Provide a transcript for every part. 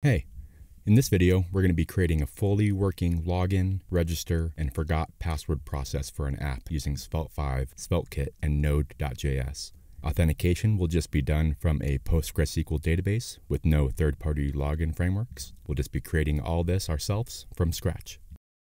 Hey, in this video, we're going to be creating a fully working login, register, and forgot password process for an app using Svelte 5, SvelteKit, and Node.js. Authentication will just be done from a PostgreSQL database with no third-party login frameworks. We'll just be creating all this ourselves from scratch.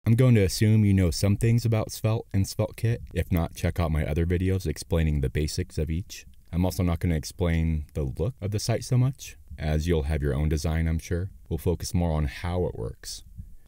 I'm going to assume you know some things about Svelte and SvelteKit. If not, check out my other videos explaining the basics of each. I'm also not going to explain the look of the site so much as you'll have your own design, I'm sure. We'll focus more on how it works.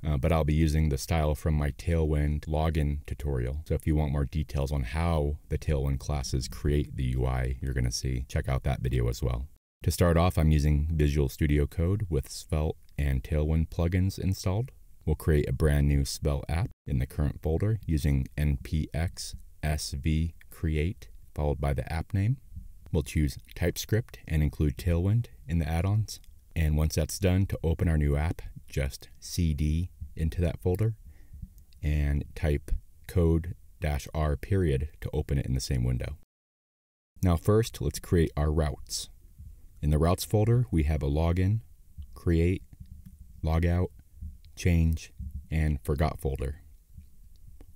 Uh, but I'll be using the style from my Tailwind login tutorial. So if you want more details on how the Tailwind classes create the UI you're going to see, check out that video as well. To start off, I'm using Visual Studio Code with Svelte and Tailwind plugins installed. We'll create a brand new Svelte app in the current folder using npx sv create followed by the app name. We'll choose TypeScript and include Tailwind in the add-ons. And once that's done, to open our new app, just cd into that folder and type code-r period to open it in the same window. Now first, let's create our routes. In the routes folder, we have a login, create, logout, change, and forgot folder.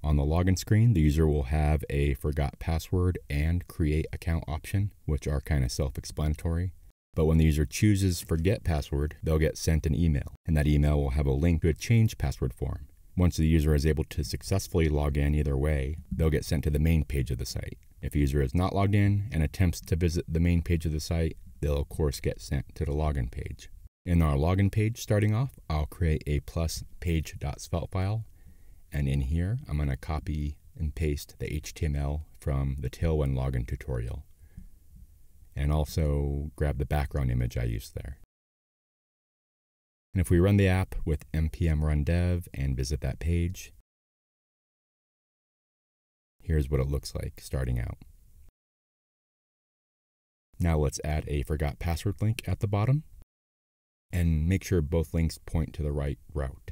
On the login screen, the user will have a forgot password and create account option, which are kind of self-explanatory. But when the user chooses forget password, they'll get sent an email, and that email will have a link to a change password form. Once the user is able to successfully log in either way, they'll get sent to the main page of the site. If a user is not logged in and attempts to visit the main page of the site, they'll of course get sent to the login page. In our login page starting off, I'll create a plus page.svelte file and in here, I'm going to copy and paste the HTML from the Tailwind login tutorial. And also grab the background image I used there. And if we run the app with npm run dev and visit that page, here's what it looks like starting out. Now let's add a forgot password link at the bottom and make sure both links point to the right route.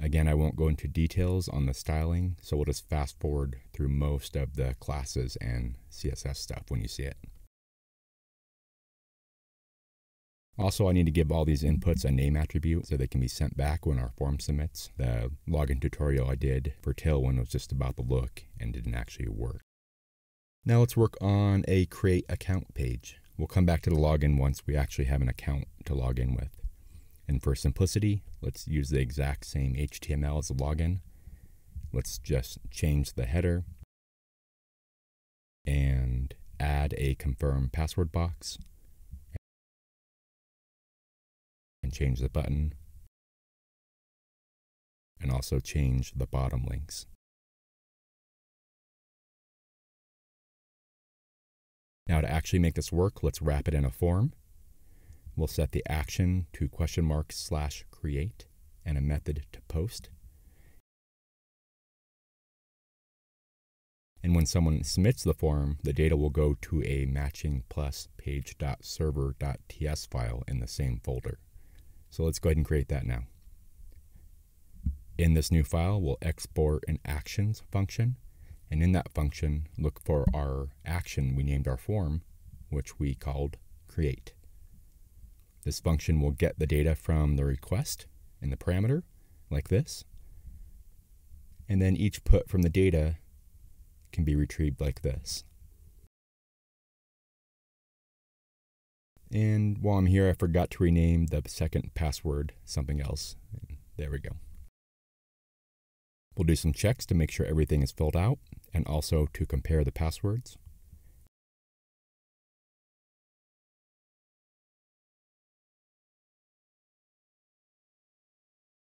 Again, I won't go into details on the styling, so we'll just fast forward through most of the classes and CSS stuff when you see it. Also, I need to give all these inputs a name attribute so they can be sent back when our form submits. The login tutorial I did for Tailwind was just about the look and didn't actually work. Now let's work on a create account page. We'll come back to the login once we actually have an account to log in with. And for simplicity, let's use the exact same HTML as the login. Let's just change the header and add a confirm password box and change the button and also change the bottom links. Now to actually make this work, let's wrap it in a form. We'll set the action to question mark slash create and a method to post. And when someone submits the form, the data will go to a matching plus page.server.ts file in the same folder. So let's go ahead and create that now. In this new file, we'll export an actions function. And in that function, look for our action we named our form, which we called create. This function will get the data from the request and the parameter, like this. And then each put from the data can be retrieved like this. And while I'm here, I forgot to rename the second password something else. There we go. We'll do some checks to make sure everything is filled out and also to compare the passwords.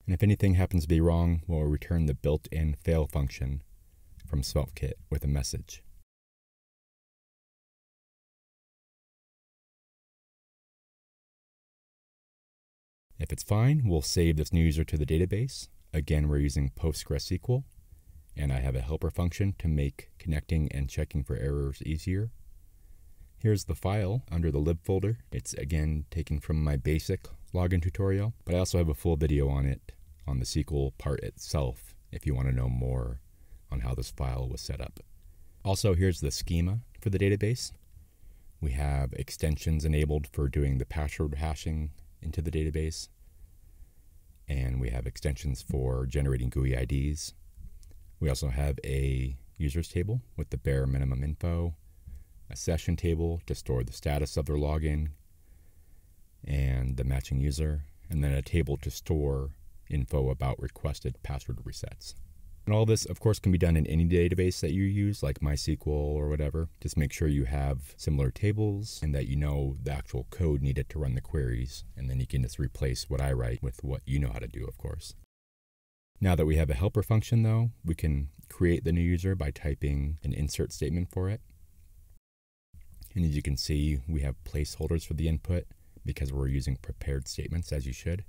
And if anything happens to be wrong, we'll return the built-in fail function from SvelteKit with a message. If it's fine, we'll save this new user to the database. Again, we're using PostgreSQL, and I have a helper function to make connecting and checking for errors easier. Here's the file under the lib folder. It's again taken from my basic login tutorial, but I also have a full video on it on the SQL part itself if you want to know more on how this file was set up. Also, here's the schema for the database. We have extensions enabled for doing the password hashing into the database. And we have extensions for generating GUI IDs. We also have a users table with the bare minimum info, a session table to store the status of their login and the matching user, and then a table to store info about requested password resets. And all this, of course, can be done in any database that you use, like MySQL or whatever. Just make sure you have similar tables and that you know the actual code needed to run the queries. And then you can just replace what I write with what you know how to do, of course. Now that we have a helper function, though, we can create the new user by typing an insert statement for it. And as you can see, we have placeholders for the input because we're using prepared statements as you should.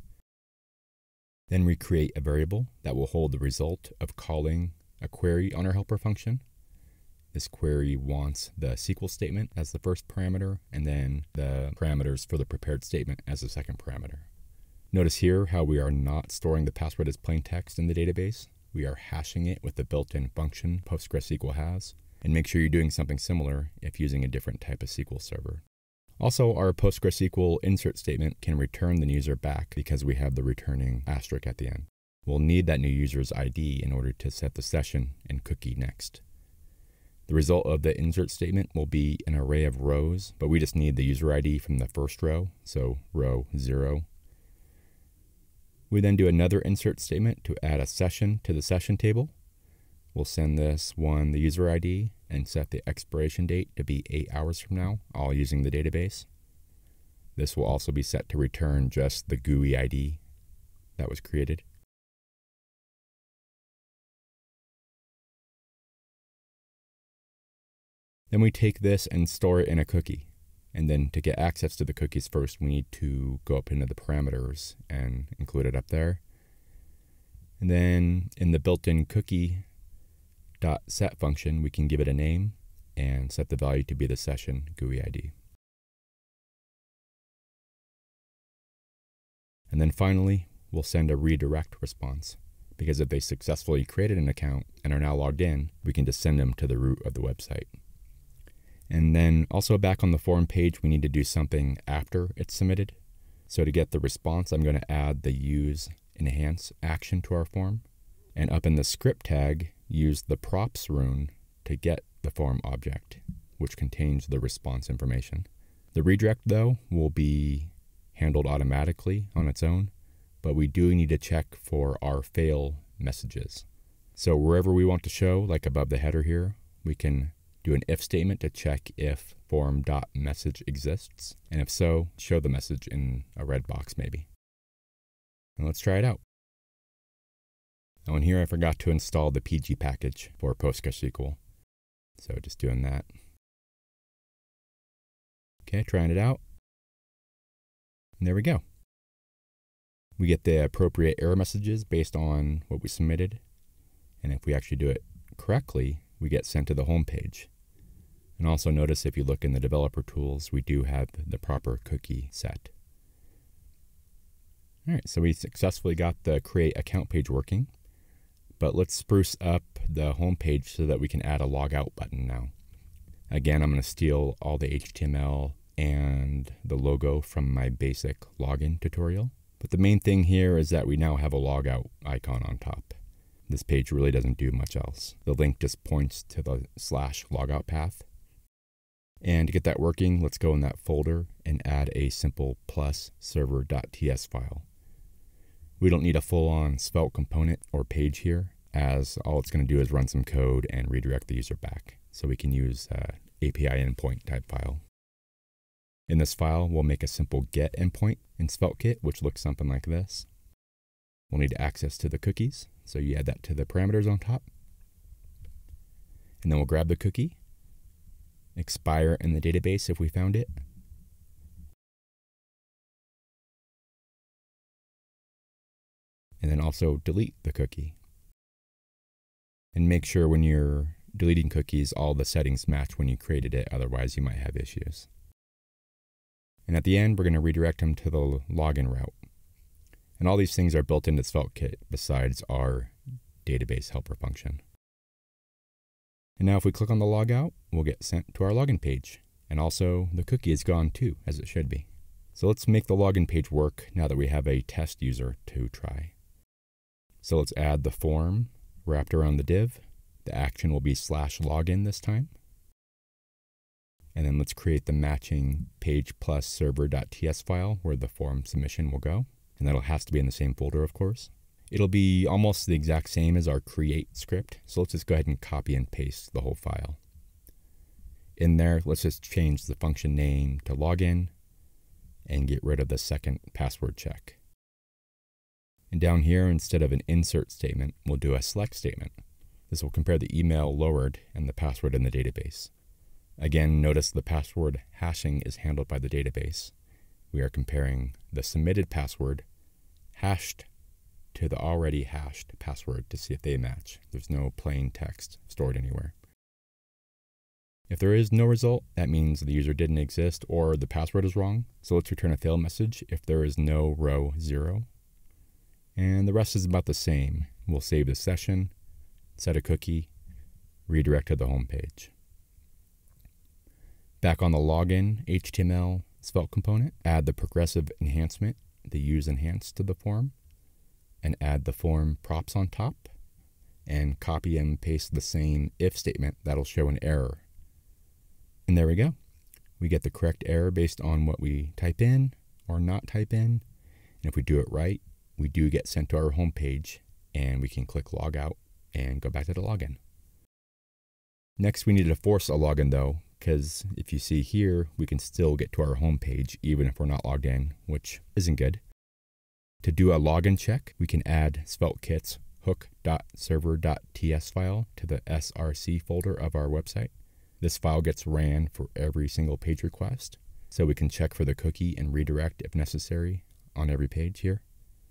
Then we create a variable that will hold the result of calling a query on our helper function. This query wants the SQL statement as the first parameter and then the parameters for the prepared statement as the second parameter. Notice here how we are not storing the password as plain text in the database. We are hashing it with the built-in function PostgreSQL has. And make sure you're doing something similar if using a different type of SQL server. Also, our PostgreSQL insert statement can return the user back because we have the returning asterisk at the end. We'll need that new user's ID in order to set the session and cookie next. The result of the insert statement will be an array of rows, but we just need the user ID from the first row, so row 0. We then do another insert statement to add a session to the session table. We'll send this one the user ID and set the expiration date to be 8 hours from now, all using the database. This will also be set to return just the GUI ID that was created. Then we take this and store it in a cookie. And then to get access to the cookies first, we need to go up into the parameters and include it up there. And then in the built-in cookie dot set function, we can give it a name and set the value to be the session GUI ID. And then finally, we'll send a redirect response because if they successfully created an account and are now logged in, we can just send them to the root of the website. And then also back on the form page, we need to do something after it's submitted. So to get the response, I'm going to add the use enhance action to our form. And up in the script tag, use the props rune to get the form object, which contains the response information. The redirect, though, will be handled automatically on its own, but we do need to check for our fail messages. So wherever we want to show, like above the header here, we can do an if statement to check if form.message exists, and if so, show the message in a red box maybe. And let's try it out. Oh, and here I forgot to install the PG package for PostgreSQL. So just doing that. Okay, trying it out. And there we go. We get the appropriate error messages based on what we submitted. And if we actually do it correctly, we get sent to the home page. And also notice if you look in the developer tools, we do have the proper cookie set. All right, so we successfully got the create account page working. But let's spruce up the home page so that we can add a logout button now. Again, I'm going to steal all the HTML and the logo from my basic login tutorial. But the main thing here is that we now have a logout icon on top. This page really doesn't do much else. The link just points to the slash logout path. And to get that working, let's go in that folder and add a simple plus server.ts file. We don't need a full-on Svelte component or page here, as all it's going to do is run some code and redirect the user back. So we can use uh, API endpoint type file. In this file, we'll make a simple get endpoint in SvelteKit, which looks something like this. We'll need access to the cookies, so you add that to the parameters on top. And then we'll grab the cookie, expire in the database if we found it, and then also delete the cookie. And make sure when you're deleting cookies, all the settings match when you created it, otherwise you might have issues. And at the end, we're going to redirect them to the login route. And all these things are built into SvelteKit besides our database helper function. And now if we click on the logout, we'll get sent to our login page. And also the cookie is gone too, as it should be. So let's make the login page work now that we have a test user to try. So let's add the form wrapped around the div. The action will be slash login this time. And then let's create the matching page plus server.ts file where the form submission will go. And that'll have to be in the same folder, of course. It'll be almost the exact same as our create script. So let's just go ahead and copy and paste the whole file. In there, let's just change the function name to login and get rid of the second password check. And down here, instead of an insert statement, we'll do a select statement. This will compare the email lowered and the password in the database. Again, notice the password hashing is handled by the database. We are comparing the submitted password hashed to the already hashed password to see if they match. There's no plain text stored anywhere. If there is no result, that means the user didn't exist or the password is wrong. So let's return a fail message if there is no row 0. And the rest is about the same. We'll save the session, set a cookie, redirect to the home page. Back on the login HTML Svelte component, add the progressive enhancement, the use enhance to the form, and add the form props on top, and copy and paste the same if statement that'll show an error. And there we go. We get the correct error based on what we type in or not type in. And if we do it right, we do get sent to our home page and we can click log out and go back to the login. Next, we need to force a login though, because if you see here, we can still get to our home page even if we're not logged in, which isn't good. To do a login check, we can add SvelteKit's hook.server.ts file to the src folder of our website. This file gets ran for every single page request, so we can check for the cookie and redirect if necessary on every page here.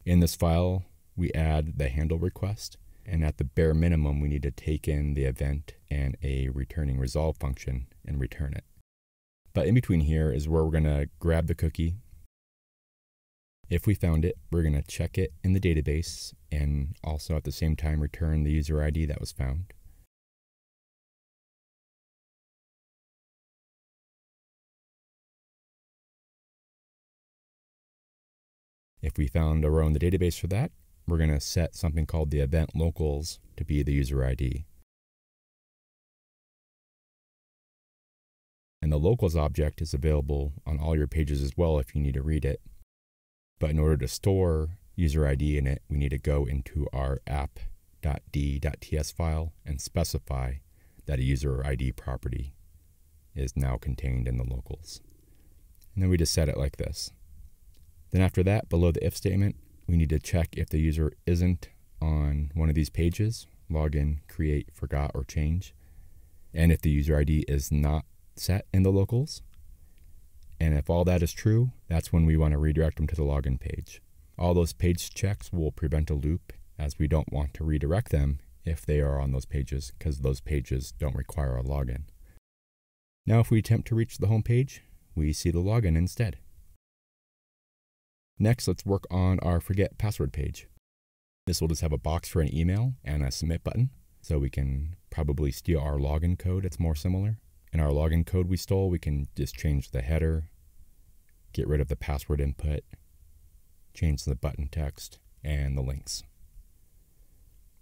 In this file, we add the handle request, and at the bare minimum, we need to take in the event and a returning resolve function and return it. But in between here is where we're going to grab the cookie. If we found it, we're going to check it in the database and also at the same time return the user ID that was found. If we found a row in the database for that, we're going to set something called the event locals to be the user ID. And the locals object is available on all your pages as well if you need to read it. But in order to store user ID in it, we need to go into our app.d.ts file and specify that a user ID property is now contained in the locals. And then we just set it like this. Then after that, below the if statement, we need to check if the user isn't on one of these pages, login, create, forgot, or change. And if the user ID is not set in the locals. And if all that is true, that's when we want to redirect them to the login page. All those page checks will prevent a loop as we don't want to redirect them if they are on those pages because those pages don't require a login. Now if we attempt to reach the home page, we see the login instead. Next, let's work on our forget password page. This will just have a box for an email and a submit button, so we can probably steal our login code. It's more similar. In our login code we stole, we can just change the header, get rid of the password input, change the button text, and the links.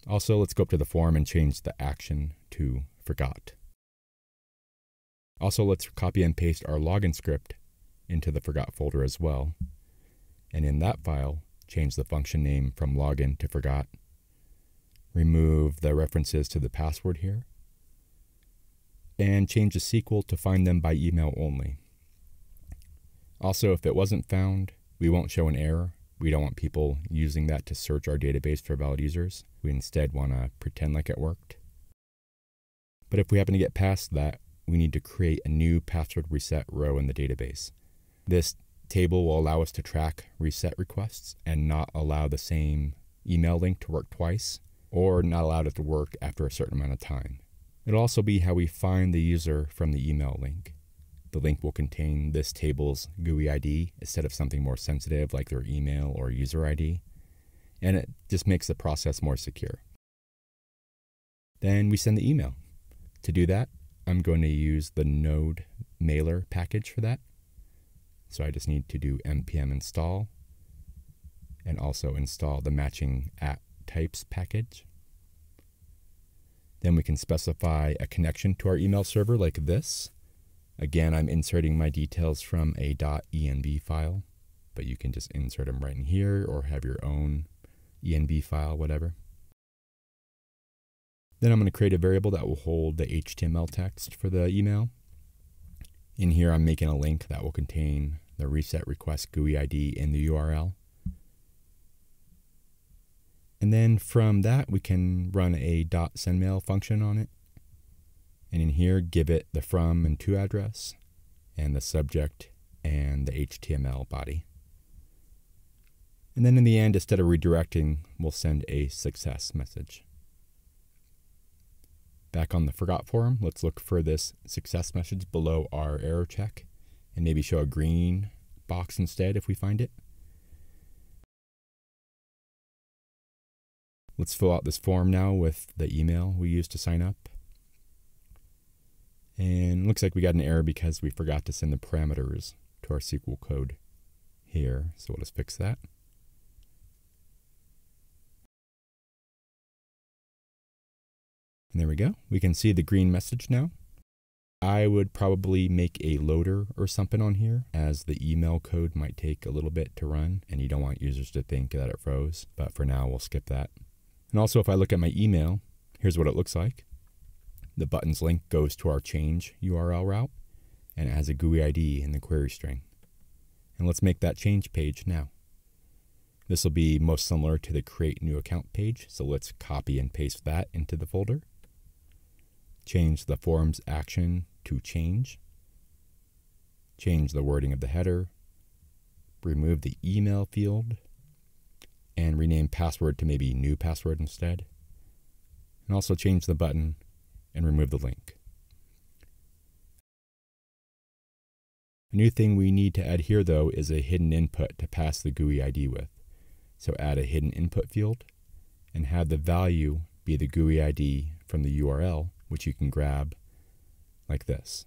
Also, let's go up to the form and change the action to forgot. Also, let's copy and paste our login script into the forgot folder as well and in that file, change the function name from login to forgot. Remove the references to the password here, and change the SQL to find them by email only. Also, if it wasn't found, we won't show an error. We don't want people using that to search our database for valid users. We instead want to pretend like it worked. But if we happen to get past that, we need to create a new password reset row in the database. This table will allow us to track reset requests and not allow the same email link to work twice or not allow it to work after a certain amount of time. It'll also be how we find the user from the email link. The link will contain this table's GUI ID instead of something more sensitive like their email or user ID, and it just makes the process more secure. Then we send the email. To do that, I'm going to use the Node mailer package for that. So I just need to do npm install and also install the matching at types package. Then we can specify a connection to our email server like this. Again, I'm inserting my details from a .env file, but you can just insert them right in here or have your own env file, whatever. Then I'm going to create a variable that will hold the HTML text for the email. In here, I'm making a link that will contain the reset request GUI ID in the URL. And then from that, we can run a .sendmail function on it. And in here, give it the from and to address and the subject and the HTML body. And then in the end, instead of redirecting, we'll send a success message. Back on the forgot form, let's look for this success message below our error check and maybe show a green box instead if we find it. Let's fill out this form now with the email we used to sign up. And looks like we got an error because we forgot to send the parameters to our SQL code here. So we'll just fix that. And there we go. We can see the green message now. I would probably make a loader or something on here as the email code might take a little bit to run and you don't want users to think that it froze. But for now, we'll skip that. And also, if I look at my email, here's what it looks like. The button's link goes to our change URL route, and it has a GUI ID in the query string. And let's make that change page now. This will be most similar to the create new account page, so let's copy and paste that into the folder. Change the forms action to change. Change the wording of the header. Remove the email field and rename password to maybe new password instead. And also change the button and remove the link. A new thing we need to add here though is a hidden input to pass the GUI ID with. So add a hidden input field and have the value be the GUI ID from the URL, which you can grab like this.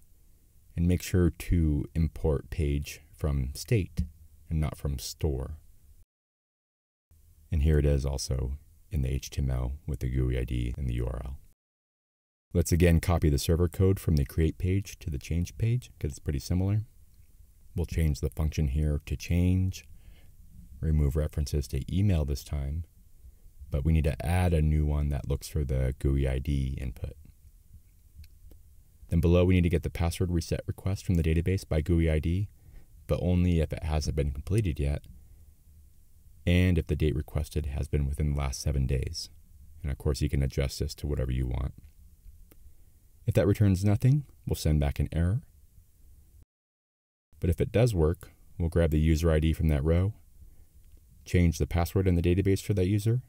And make sure to import page from state and not from store. And here it is also in the HTML with the GUI ID and the URL. Let's again copy the server code from the create page to the change page because it's pretty similar. We'll change the function here to change, remove references to email this time, but we need to add a new one that looks for the GUI ID input. Then below we need to get the password reset request from the database by GUI ID, but only if it hasn't been completed yet and if the date requested has been within the last seven days. And of course, you can adjust this to whatever you want. If that returns nothing, we'll send back an error. But if it does work, we'll grab the user ID from that row, change the password in the database for that user,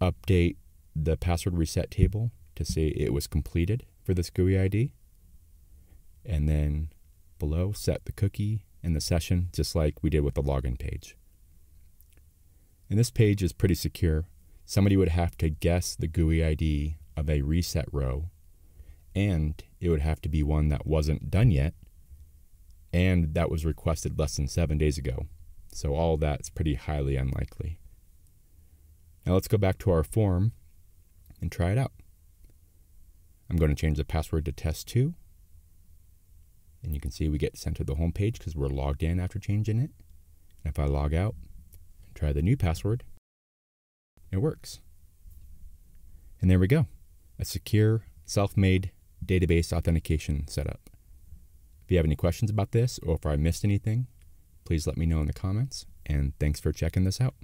update the password reset table to say it was completed for this GUI ID, and then below set the cookie and the session just like we did with the login page. And this page is pretty secure. Somebody would have to guess the GUI ID of a reset row, and it would have to be one that wasn't done yet, and that was requested less than seven days ago. So all that's pretty highly unlikely. Now let's go back to our form and try it out. I'm going to change the password to test2 and you can see we get sent to the home page because we're logged in after changing it. And if I log out and try the new password, it works. And there we go, a secure, self-made database authentication setup. If you have any questions about this or if I missed anything, please let me know in the comments. And thanks for checking this out.